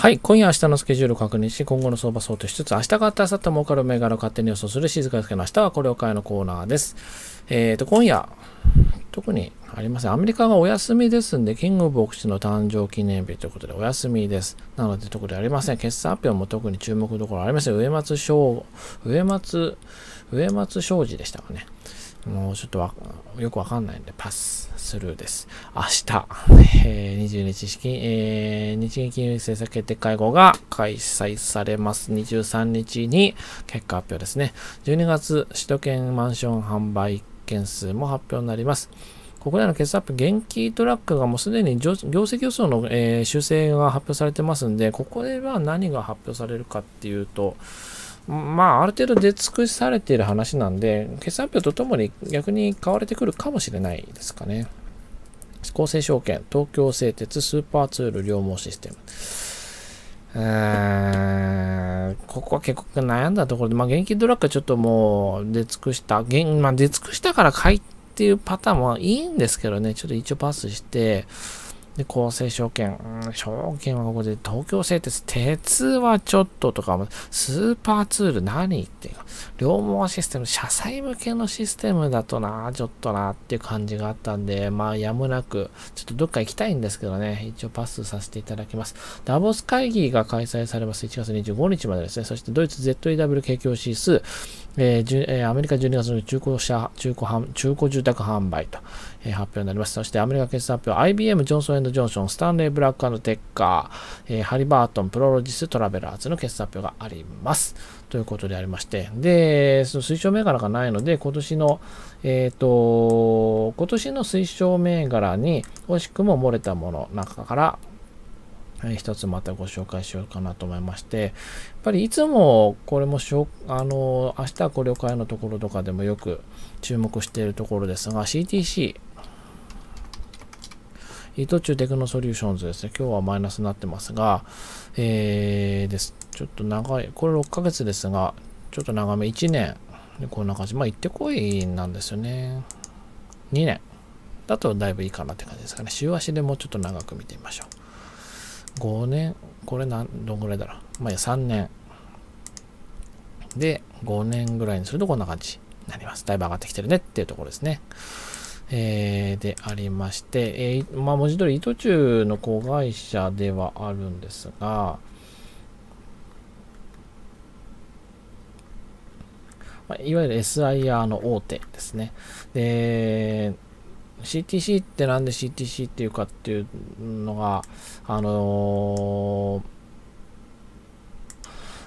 はい。今夜明日のスケジュールを確認し、今後の相場想定しつつ、明日があって明後日儲かる銘柄を勝手に予想する静かですけど、明日はこれを買いのコーナーです。えっ、ー、と、今夜、特にありません。アメリカがお休みですんで、キング牧師の誕生記念日ということでお休みです。なので特にありません。決算発表も特に注目どころありません。上松翔、上松、上松商事でしたかね。もうちょっとよくわかんないんで、パススルーです。明日、えー、22日式、えー、日銀金融政策決定会合が開催されます。23日に結果発表ですね。12月、首都圏マンション販売件数も発表になります。国内の決算アップ、元気トラックがもうすでに業績予想の、えー、修正が発表されてますんで、ここでは何が発表されるかっていうと、まあ、ある程度出尽くされている話なんで、決算表とともに逆に買われてくるかもしれないですかね。厚生証券、東京製鉄、スーパーツール、両毛システム。ここは結構悩んだところで、まあ、現金ドラッグはちょっともう出尽くした、現まあ、出尽くしたから買いっていうパターンはいいんですけどね、ちょっと一応パスして、で、厚生証券、うん、証券はここで、東京製鉄、鉄はちょっととか、スーパーツール何っていうか、両毛システム、社債向けのシステムだとな、ちょっとなっていう感じがあったんで、まあ、やむなく、ちょっとどっか行きたいんですけどね、一応パスさせていただきます。ダボス会議が開催されます。1月25日までですね、そしてドイツ ZEW 景況指数、えーえー、アメリカ12月の中古車、中古中古住宅販売と、え、発表になります。そしてアメリカ決算発表、IBM、ジョンソンジョンソン、スタンレイ・ブラックテッカー、えー、ハリバートン、プロロジス、トラベラーズの決算発表があります。ということでありまして、で、その推奨銘柄がないので、今年の、えっ、ー、と、今年の推奨銘柄に惜しくも漏れたもの中から、はい、一つまたご紹介しようかなと思いまして、やっぱりいつもこれもしょあの、明日はこれを買いのところとかでもよく注目しているところですが、CTC、伊藤忠テクノソリューションズですね。今日はマイナスになってますが、えー、です。ちょっと長い、これ6ヶ月ですが、ちょっと長め、1年こんな感じ。まあ、行ってこいなんですよね。2年だとだいぶいいかなって感じですかね。週足でもうちょっと長く見てみましょう。5年、これなん、どんぐらいだろう？まあいや、3年。で、5年ぐらいにするとこんな感じになります。だいぶ上がってきてるねっていうところですね。えー、でありまして、えー、まあ、文字通り、糸中の子会社ではあるんですが、まあ、いわゆる SIR の大手ですね。で、CTC ってなんで CTC っていうかっていうのが、あの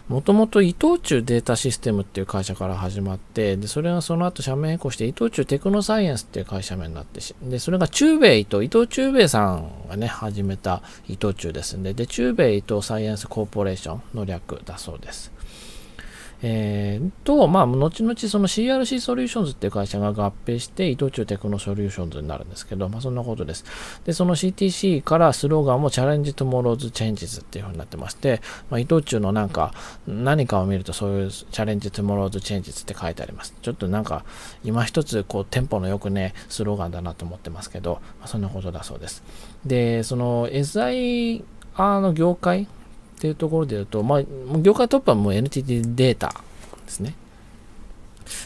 もともと伊藤忠データシステムっていう会社から始まって、で、それがその後社名変更して伊藤忠テクノサイエンスっていう会社名になってし、で、それが中米伊藤、伊藤忠米さんがね、始めた伊藤忠ですんで、で、中米伊藤サイエンスコーポレーションの略だそうです。えー、と、まあ、後々その CRC ソリューションズっていう会社が合併して、伊藤忠テクノソリューションズになるんですけど、まあ、そんなことです。で、その CTC からスローガンも Challenging Tomorrow's Changes っていう風になってまして、まあ、伊藤忠のなんか、何かを見るとそういう Challenging Tomorrow's Changes って書いてあります。ちょっとなんか、今一つ、こう、テンポのよくね、スローガンだなと思ってますけど、まあ、そんなことだそうです。で、その SI の業界っていうところで言うと、まあ、業界トップはもう NTT データですね。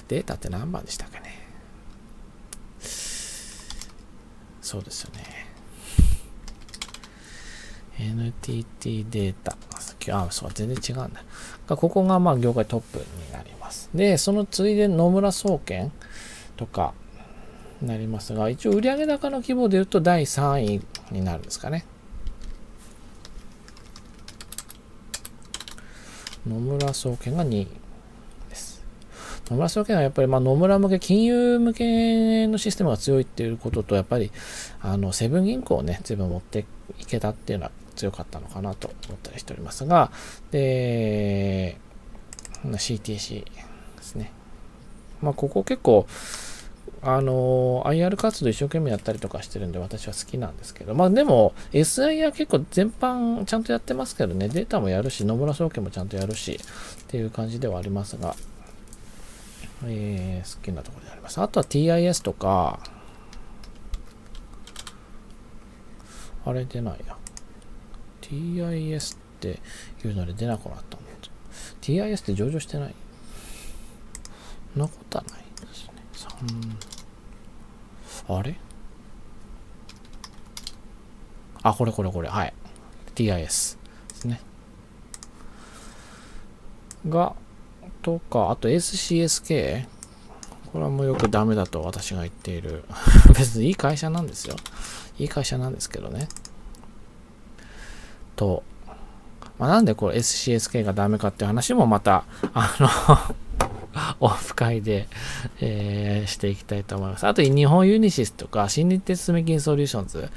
データって何番でしたかね。そうですよね。NTT データ。あ、そう、全然違うんだ。ここがまあ業界トップになります。で、その次いで野村総研とかなりますが、一応売上高の規模で言うと第3位になるんですかね。野村総研が2位です。野村総研はやっぱりま野村向け、金融向けのシステムが強いっていうことと、やっぱりあのセブン銀行をね、全部持っていけたっていうのは強かったのかなと思ったりしておりますが、で、CTC ですね。まあ、ここ結構、あの、IR 活動一生懸命やったりとかしてるんで私は好きなんですけど、まあでも SI は結構全般ちゃんとやってますけどね、データもやるし、野村証券もちゃんとやるし、っていう感じではありますが、えー、好きなところであります。あとは TIS とか、あれ出ないや。TIS っていうので出なくなったん TIS って上場してない？そんなことはないですね。あれ？あこれこれこれ。はい。TIS ですね。がとかあと SCSK これはもうよくダメだと私が言っている。別にいい会社なんですよ。いい会社なんですけどね。と、まあ、なんでこれ SCSK がダメかっていう話もまた、あの オフ会で、えー、していきたいと思います。あと、日本ユニシスとか、新日鉄住金ソリューションズ。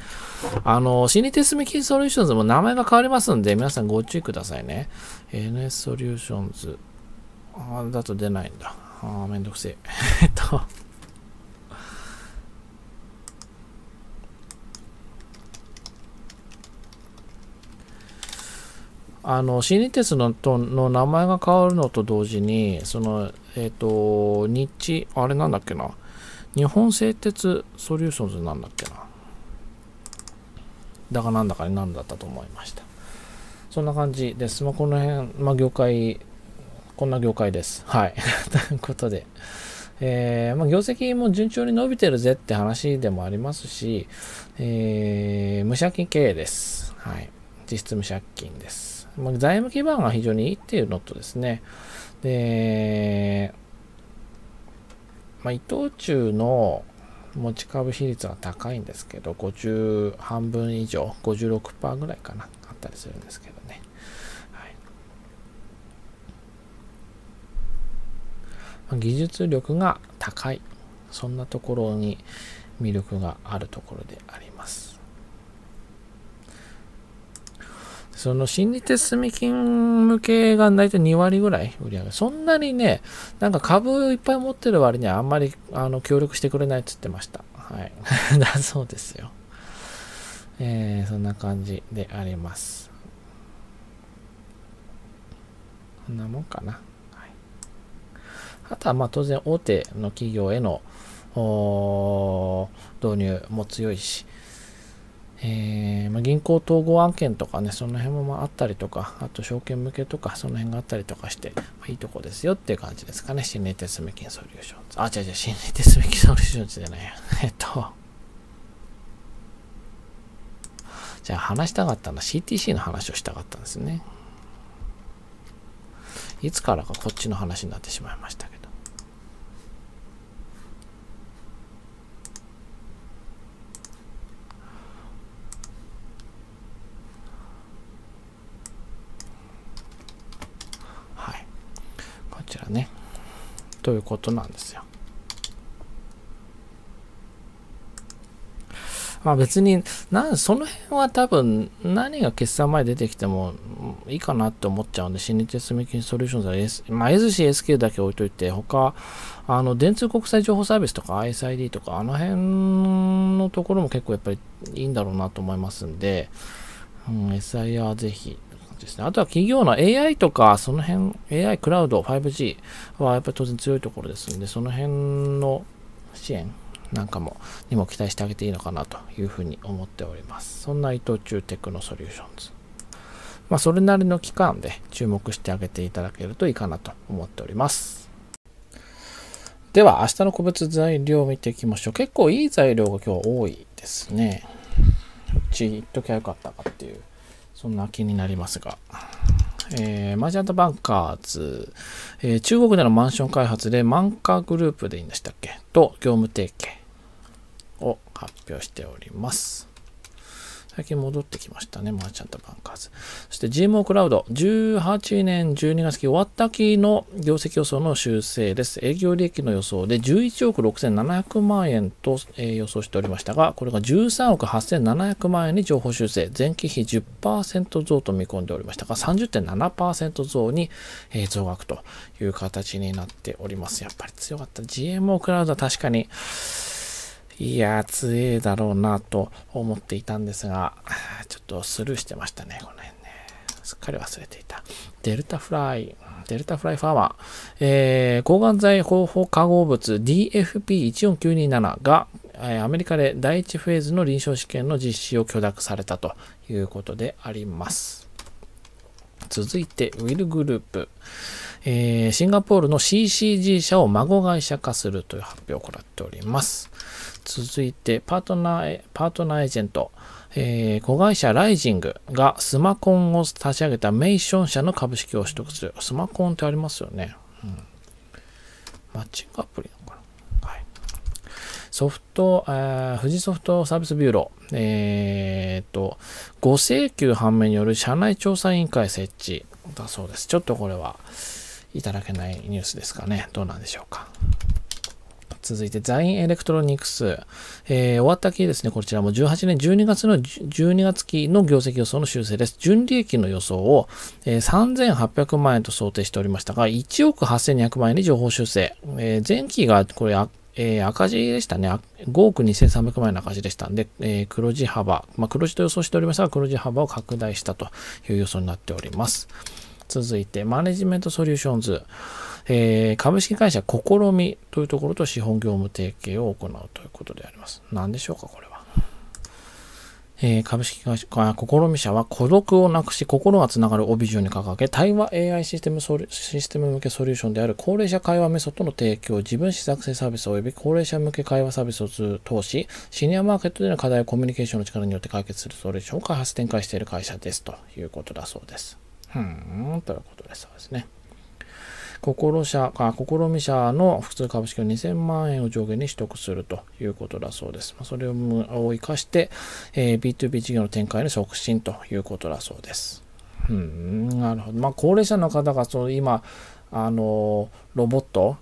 あの、新日鉄住金ソリューションズも名前が変わりますんで、皆さんご注意くださいね。NS ソリューションズ。あだと出ないんだ。あめんどくせえ。えっと、あの新日鉄のとの名前が変わるのと同時にそのえっ、ー、と日あれなんだっけな。日本製鉄ソリューションズなんだっけな。だかなんだかになんだったと思いました。そんな感じです、まあ、この辺、まあ、業界こんな業界です。はい。ということで。えー、まあ、業績も順調に伸びてるぜって話でもありますし、えー、無借金経営です。はい。実質無借金です。まあ、財務基盤が非常にいいっていうのとですね、で、まあ、伊藤忠の持ち株比率は高いんですけど、50半分以上、56%ぐらいかな、あったりするんですけどね。はい、技術力が高い、そんなところに魅力があるところであります。その心理手積金向けが大体2割ぐらい売り上げ。そんなにね、なんか株いっぱい持ってる割にはあんまりあの協力してくれないって言ってました。はい。だそうですよ。えー、そんな感じであります。こんなもんかな。はい、あとはまあ当然大手の企業への導入も強いし、えー、まあ、銀行統合案件とかね、その辺もまああったりとか、あと証券向けとか、その辺があったりとかして、まあ、いいとこですよっていう感じですかね。新日鉄住金ソリューションズ。あ、違う違う、新日鉄住金ソリューションズじゃない。えっと、じゃあ話したかったのは CTC の話をしたかったんですね。いつからかこっちの話になってしまいましたけど。ちらね。ということなんですよ。まあ別にな、その辺は多分何が決算前出てきてもいいかなって思っちゃうんで、新日鉄住金ソリューションズは、S、まあ、SCSK だけ置いといて、他、あの、電通国際情報サービスとか ISID とか、あの辺のところも結構やっぱりいいんだろうなと思いますんで、うん、 SIer はぜひですね。あとは企業の AI とか、その辺、AI、クラウド、5G はやっぱり当然強いところですんで、その辺の支援なんかも、にも期待してあげていいのかなというふうに思っております。そんな伊藤忠テクノソリューションズ。まあ、それなりの期間で注目してあげていただけるといいかなと思っております。では、明日の個別材料を見ていきましょう。結構いい材料が今日多いですね。こっち行っときゃよかったかっていうそんな気になりますが。えー、マージャントバンカーズ、えー、中国でのマンション開発でマンカーグループでいいんでしたっけ？と業務提携を発表しております。最近戻ってきましたね、マーチャントバンカーズ。そして GMO クラウド、18年12月期終わった期の業績予想の修正です。営業利益の予想で11億6700万円と、え予想しておりましたが、これが13億8700万円に情報修正、前期比10%増と見込んでおりましたが、30.7%増に、え増額という形になっております。やっぱり強かった。GMO クラウドは確かに、いや、強えだろうなと思っていたんですが、ちょっとスルーしてましたね、この辺ね。すっかり忘れていた。デルタフライ、デルタフライファーマ、えー、抗がん剤候補化合物 DFP14927 が、アメリカで第1フェーズの臨床試験の実施を許諾されたということであります。続いて、ウィルグループ。えー、シンガポールの CCG 社を孫会社化するという発表を行っております。続いて、パートナー、パートナーエージェント。えー、子会社ライジングがスマコンを立ち上げたメイション社の株式を取得する。スマコンってありますよね。うん、マッチングアプリなのかな。はい。ソフト、え、富士ソフトサービスビューロー、えー、と、誤請求判明による社内調査委員会設置だそうです。ちょっとこれはいただけないニュースですかね。どうなんでしょうか。続いて、ザインエレクトロニクス。えー、終わった期ですね。こちらも18年12月の12月期の業績予想の修正です。純利益の予想を、えー、3800万円と想定しておりましたが、1億8200万円に上方修正。えー、前期がこれ、えー、赤字でしたね。5億2300万円の赤字でしたんで、えー、黒字幅、まあ、黒字と予想しておりましたが、黒字幅を拡大したという予想になっております。続いて、マネジメントソリューションズ。えー、株式会社試みというところと資本業務提携を行うということであります。何でしょうか、これは。えー、株式会社、試み社は孤独をなくし心がつながるをビジョンに掲げ、対話 AI システムシステム向けソリューションである高齢者会話メソッドの提供、自分施作成サービス及び高齢者向け会話サービスを通し、シニアマーケットでの課題をコミュニケーションの力によって解決するソリューションを開発展開している会社ですということだそうです。うん、ということです。そうですね。心社か、試み社の普通株式を2000万円を上限に取得するということだそうです。それを生かして、えー、B2B 事業の展開の促進ということだそうです。うん、なるほど。まあ、高齢者の方がその今、あの、ロボット、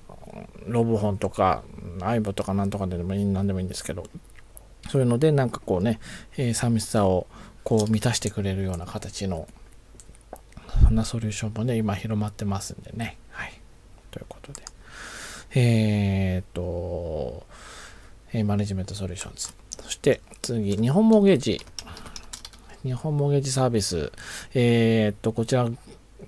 ロボホンとか、アイボとかなんとかでもいい、なんでもいいんですけど、そういうので、なんかこうね、えー、寂しさをこう満たしてくれるような形の、そんなソリューションもね、今広まってますんでね。ということで。えー、っと、えマネジメントソリューションズ。そして次、日本モーゲージ。日本モーゲージサービス。えー、っと、こちら、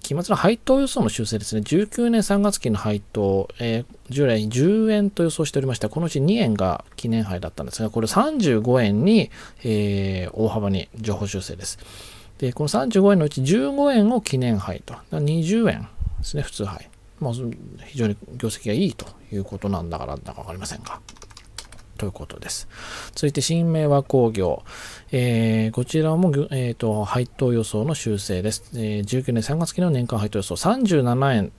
期末の配当予想の修正ですね。19年3月期の配当、えー、従来10円と予想しておりました。このうち2円が記念杯だったんですが、これ35円に、えー、大幅に情報修正です。で、この35円のうち15円を記念杯と。20円ですね、普通杯。まあ、非常に業績がいいということなんだからなんだか分かりませんが。ということです。続いて、新明和工業。えー、こちらも、えーと、配当予想の修正です。えー、19年3月期の年間配当予想37円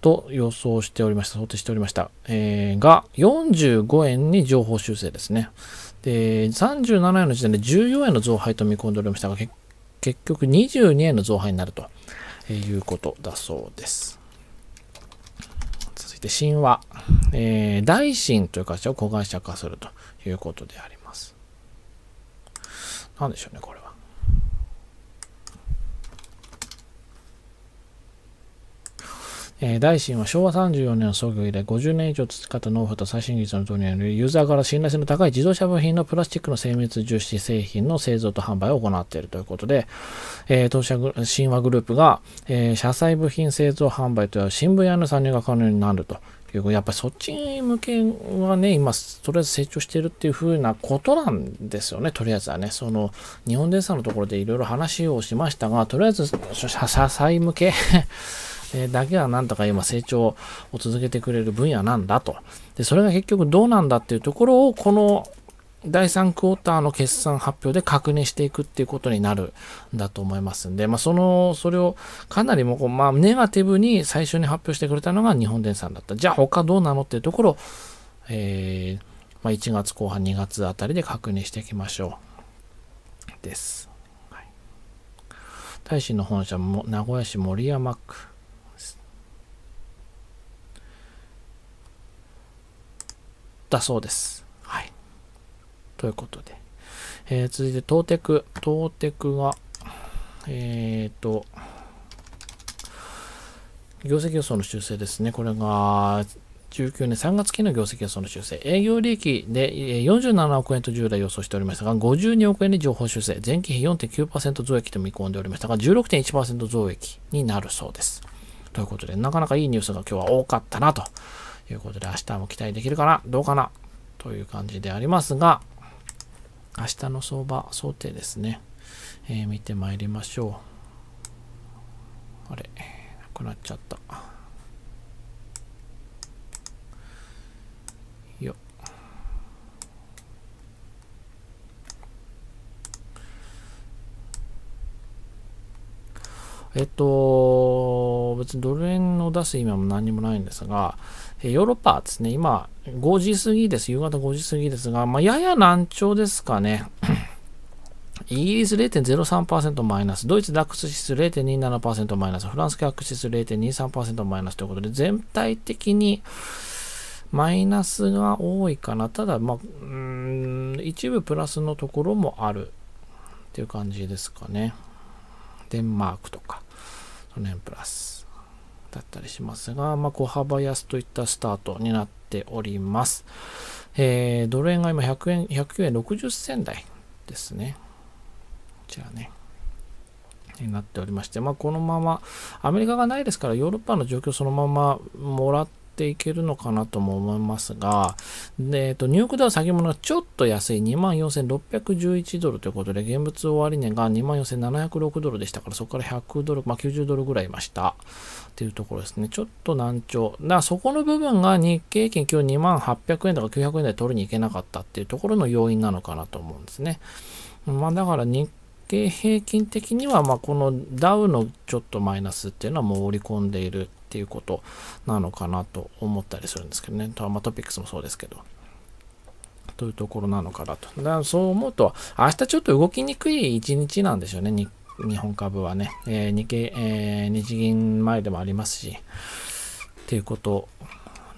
と予想しておりました、想定しておりました。えー、が、45円に情報修正ですね。で、37円の時点で14円の増配と見込んでおりましたが、結局22円の増配になると。いうことだそうです。続いて神話。えー、大神という会社を子会社化するということであります。何でしょうね、これは。えー、大新は昭和34年の創業以来50年以上培ったノウハウと最新技術の導入によるユーザーから信頼性の高い自動車部品のプラスチックの精密樹脂製品の製造と販売を行っているということで、えー、当社神話グループが、えー、車載部品製造販売という新聞屋の参入が可能になるというやっぱりそっち向けはね、今、とりあえず成長してるっていう風なことなんですよね、とりあえずはね。その、日本電産のところでいろいろ話をしましたが、とりあえず、車載向けだけはなんとか今成長を続けてくれる分野なんだと。で、それが結局どうなんだっていうところを、この第3クォーターの決算発表で確認していくっていうことになるんだと思いますんで、まあ、その、それをかなりもう、まあ、ネガティブに最初に発表してくれたのが日本電産だった。じゃあ他どうなのっていうところ、えー、まあ、1月後半2月あたりで確認していきましょう。です。はい、大使の本社も名古屋市守山区。だそうです。はい。ということで。えー、続いて、トーテク。トーテクが、えっ、ー、と、業績予想の修正ですね。これが、19年3月期の業績予想の修正。営業利益で47億円と従来予想しておりましたが、52億円に情報修正。前期比4.9%増益と見込んでおりましたが、16.1%増益になるそうです。ということで、なかなかいいニュースが今日は多かったなということで、明日も期待できるかな？どうかな？という感じでありますが、明日の相場想定ですね。えー、見てまいりましょう。あれ、なくなっちゃった。よっえっと、別にドル円を出す意味は何もないんですが、ヨーロッパですね、今、5時過ぎです。夕方5時過ぎですが、まあ、やや難聴ですかね。イギリス0.03%マイナス、ドイツダックス指数0.27%マイナス、フランスキャック指数0.23%マイナスということで、全体的にマイナスが多いかな。ただ、まあ、うん、一部プラスのところもあるっていう感じですかね。デンマークとか、その辺プラスだったりしますが、まあ、小幅安といったスタートになっております。えー、ドル円が今100円、109円60銭台ですね。こちらね、になっておりまして、まあ、このまま、アメリカがないですから、ヨーロッパの状況そのままもらっていけるのかなとも思いますが、でえっと、ニューヨークダウ先物がちょっと安い24,611ドルということで、現物終値が24,706ドルでしたから、そこから100ドル、まあ、90ドルぐらいいました。っていうところですね。ちょっと難聴。だそこの部分が日経平均今日2万800円とか900円で取りに行けなかったっていうところの要因なのかなと思うんですね。まあだから日経平均的には、ま、このダウのちょっとマイナスっていうのはもう織り込んでいるっていうことなのかなと思ったりするんですけどね。まあ、トピックスもそうですけど。というところなのかなと。だからそう思うと、明日ちょっと動きにくい一日なんでしょうね。日本株はね。えー、日経、えー、日銀前でもありますし。っていうこと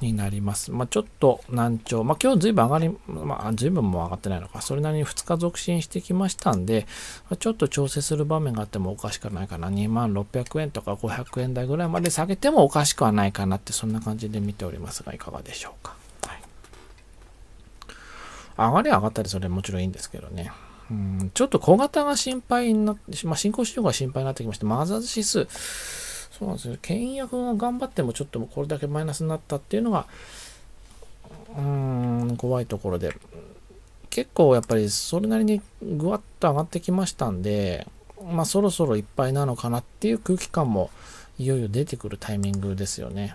になります。まあ、ちょっと難聴。まあ、今日ずいぶん上がり、まあ、ずいぶんも上がってないのか。それなりに2日続伸してきましたんでま、ちょっと調整する場面があってもおかしくないかな。2万600円とか500円台ぐらいまで下げてもおかしくはないかなって、そんな感じで見ておりますが、いかがでしょうか。はい、上がり上がったりそれもちろんいいんですけどね。うんちょっと小型が心配になって、まあ、進行市場が心配になってきまして、マザーズ指数、そうなんですよ。倹約が頑張ってもちょっとこれだけマイナスになったっていうのが、うーん、怖いところで。結構やっぱりそれなりにぐわっと上がってきましたんで、まあそろそろいっぱいなのかなっていう空気感もいよいよ出てくるタイミングですよね。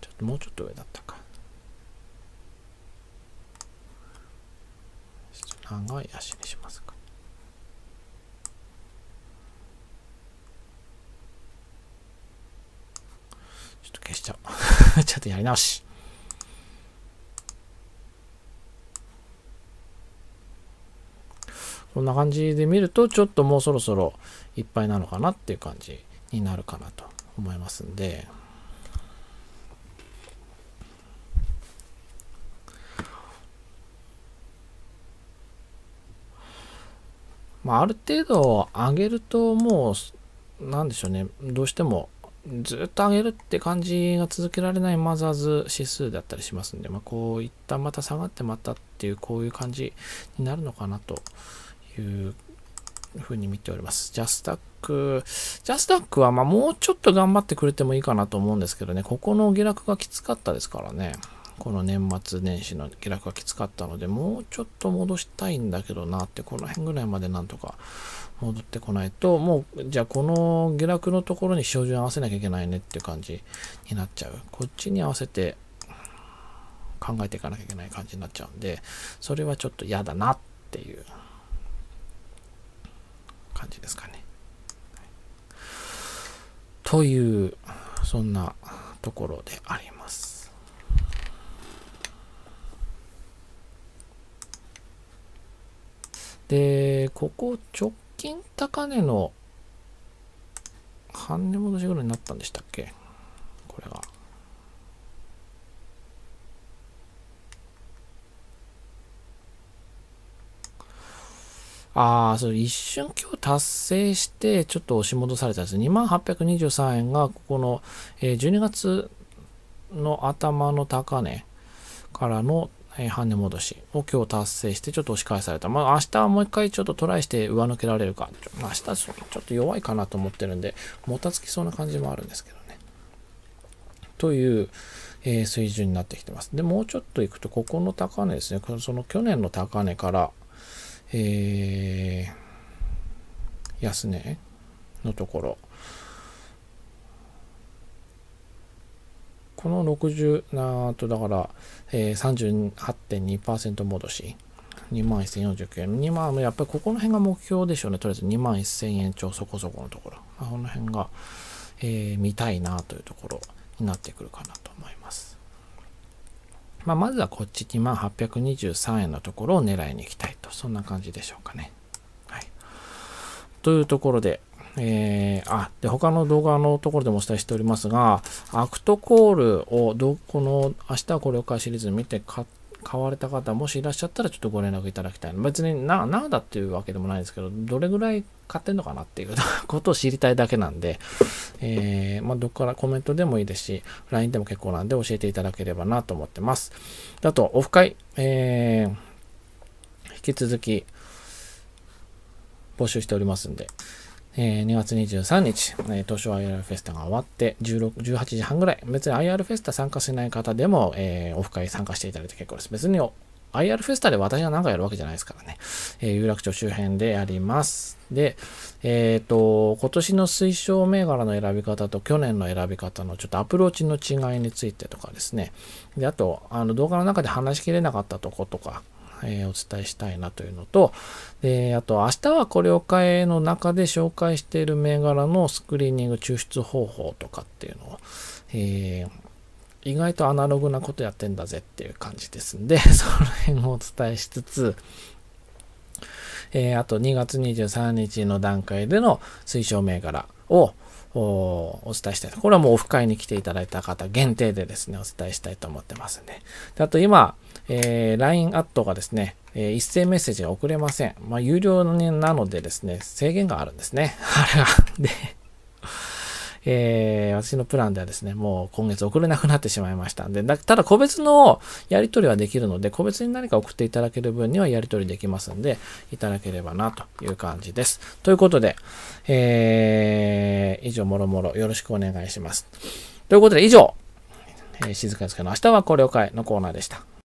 ちょっともうちょっと上だったか。長い足にしますか。消しちゃう。ちょっとやり直し。こんな感じで見ると、ちょっともうそろそろいっぱいなのかなっていう感じになるかなと思いますんで。まあ、ある程度上げるともう、なんでしょうね、どうしてもずっと上げるって感じが続けられないマザーズ指数だったりしますんで、まあ、こう一旦また下がってまたっていうこういう感じになるのかなというふうに見ております。ジャスタック、ジャスタックはまもうちょっと頑張ってくれてもいいかなと思うんですけどね、ここの下落がきつかったですからね。この年末年始の下落がきつかったので、もうちょっと戻したいんだけどなって、この辺ぐらいまでなんとか戻ってこないと、もう、じゃあこの下落のところに照準合わせなきゃいけないねって感じになっちゃう。こっちに合わせて考えていかなきゃいけない感じになっちゃうんで、それはちょっと嫌だなっていう感じですかね。という、そんなところであります。で、ここ直近高値の半値戻しぐらいになったんでしたっけ？これが。ああ、そう、一瞬今日達成して、ちょっと押し戻されたんです。2823円が、ここの、えー、12月の頭の高値からのえー、半値戻しを今日達成してちょっと押し返された。まあ明日はもう一回ちょっとトライして上抜けられるか。明日ちょっと弱いかなと思ってるんで、もたつきそうな感じもあるんですけどね。という、えー、水準になってきてます。で、もうちょっといくと、ここの高値ですね。その去年の高値から、えー、安値のところ。この60なとだから、えー、38.2%戻し。2万1049円。2万、やっぱりここの辺が目標でしょうね。とりあえず2万1000円超そこそこのところ。まあこの辺が、えー、見たいなというところになってくるかなと思います。まあ、まずはこっち2万823円のところを狙いに行きたいと。そんな感じでしょうかね。はい。というところで、えー、あ、で、他の動画のところでもお伝えしておりますが、アクトコールをど、この、明日はこれを買うシリーズ見て買買われた方、もしいらっしゃったらちょっとご連絡いただきたい。別にな、なんだっていうわけでもないんですけど、どれぐらい買ってんのかなっていう ことを知りたいだけなんで、えー、まあ、どっからコメントでもいいですし、LINE でも結構なんで教えていただければなと思ってます。あと、オフ会、えー、引き続き募集しておりますんで、えー、2月23日、えー、東証 IR フェスタが終わって、16、18時半ぐらい、別に IR フェスタ参加しない方でも、えー、オフ会参加していただいて結構です。別に IR フェスタで私が何かやるわけじゃないですからね。えー、有楽町周辺でやります。で、えっ、ー、と、今年の推奨銘柄の選び方と去年の選び方のちょっとアプローチの違いについてとかですね。で、あと、あの動画の中で話しきれなかったとことか、えー、お伝えしたいなというのと、で、あと、明日はこれを買えの中で紹介している銘柄のスクリーニング抽出方法とかっていうのを、えー、意外とアナログなことやってんだぜっていう感じですんで、その辺をお伝えしつつ、えー、あと2月23日の段階での推奨銘柄をおお伝えしたい。これはもうオフ会に来ていただいた方限定でですね、お伝えしたいと思ってますんで。であと今、えー、LINE アットがですね、えー、一斉メッセージが送れません。まあ、有料なのでですね、制限があるんですね。あれが。で、えー、私のプランではですね、もう今月送れなくなってしまいましたんで、だただ個別のやり取りはできるので、個別に何か送っていただける分にはやり取りできますんで、いただければなという感じです。ということで、えー、以上もろもろよろしくお願いします。ということで以上、えー、静かですけど、明日はこれを買えのコーナーでした。